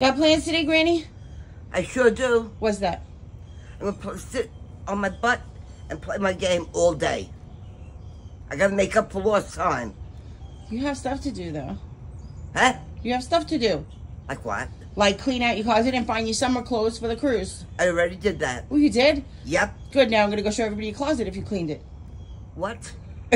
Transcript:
Got plans today, Granny? I sure do. What's that? I'm gonna sit on my butt and play my game all day. I gotta make up for lost time. You have stuff to do, though. Huh? You have stuff to do. Like what? Like clean out your closet and find you summer clothes for the cruise. I already did that. Oh, you did? Yep. Good, now I'm going to go show everybody your closet if you cleaned it. What?